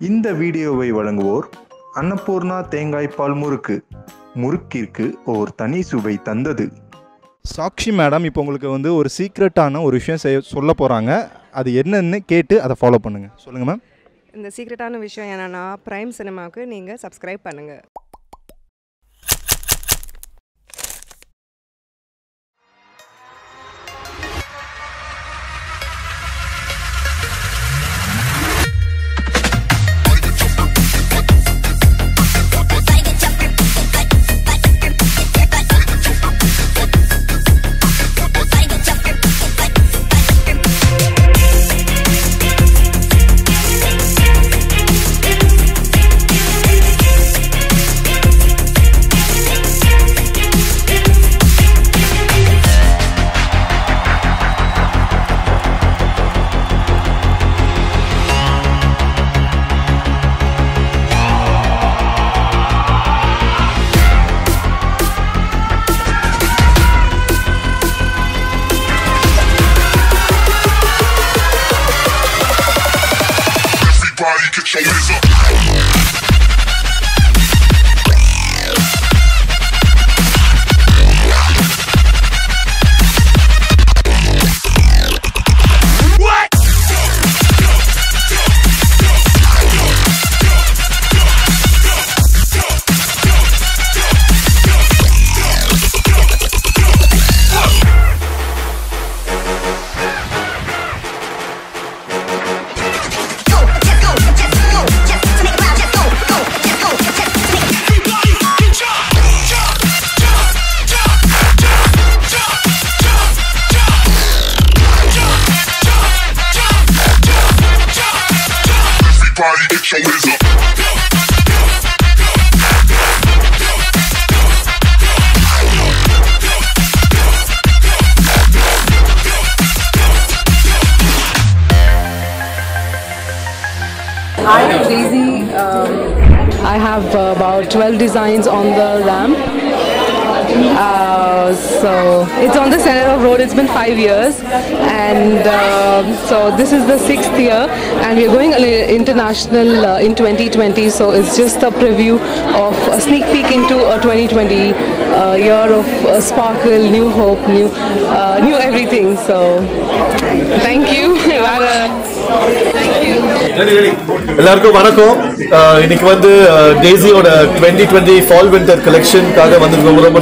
இந்த வீடியோவை வழங்குவோர் அன்னபூர்ணா தேங்காய் பால் முறுக்கு. முறுக்கிற்கு ஓர் தனி சுவை தந்தது. சாக்ஷி மேடம் இப்போ உங்களுக்கு வந்து ஒரு சீக்ரெட்டான ஒரு விஷயம் செய்ய சொல்ல போகிறாங்க அது என்னன்னு கேட்டு அதை ஃபாலோ பண்ணுங்கள் சொல்லுங்கள் மேம் இந்த சீக்ரெட்டான விஷயம் என்னன்னா பிரைம் சினிமாவுக்கு நீங்கள் சப்ஸ்கிரைப் பண்ணுங்கள் shake it up. Everybody get your up. Hi, Daisy. Um, I have uh, about 12 designs on the ramp. Uh, so it's on the center of road. It's been five years, and um so this is the sixth year, and we're going uh, international uh, in 2020. So it's just a preview of a sneak peek into a 2020 uh, year of uh, sparkle, new hope, new, uh, new everything. So thank you. எல்லாருக்கும் வணக்கம் அஹ் இன்னைக்கு வந்து டேசியோட twenty twenty fall winter கலெக்ஷனுக்காக வந்திருக்கோம் ரொம்ப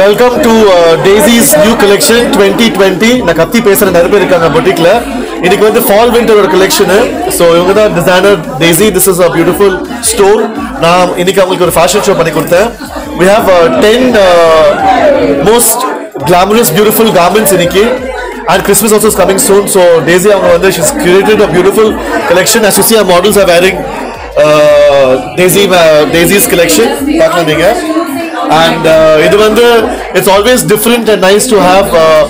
welcome to Daisy's new collection twenty twenty நான் கத்தி பேசுகிற நிறைய பேர் இருக்காங்க பொட்டிக்கில் இன்னைக்கு வந்து ஃபால் விண்டரோட கலெக்ஷனு ஸோ இவங்க தான் designer Daisy this is a beautiful store நான் இன்னைக்கு அவங்களுக்கு ஒரு ஃபேஷன் ஷோ பண்ணி கொடுத்தேன். We have ten most glamorous beautiful garments இன்னைக்கு. And Christmas also is coming soon, so Daisy அவங்க வந்து she's created a beautiful collection. As you see, our models are wearing uh, Daisy uh, Daisy's collection. பார்க்கலாம் நீங்க and uh, இது வந்து it's always different and nice to have uh,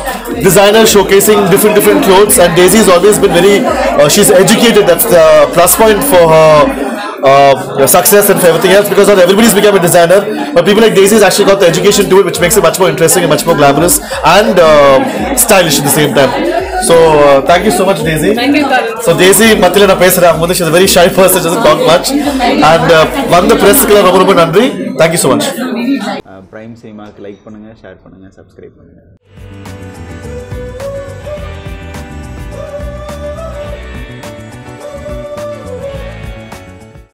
designers showcasing different different clothes and Daisy has always been very uh, she's educated that's the plus point for her uh, success and for everything else because not everybody's become a designer but people like Daisy has actually got the education to it which makes it much more interesting and much more glamorous and uh, stylish at the same time so uh, thank you so much Daisy Thank you, Karan. so Daisy மத்தியில நான் பேசுறேன் அவங்க வந்து she's a very shy person doesn't talk much and uh, வந்த பிரஸ்க்குலாம் ரொம்ப ரொம்ப நன்றி thank you so much Prime சினிமாவுக்கு uh, லைக் பண்ணுங்கள் ஷேர் பண்ணுங்கள் சப்ஸ்கிரைப் பண்ணுங்கள்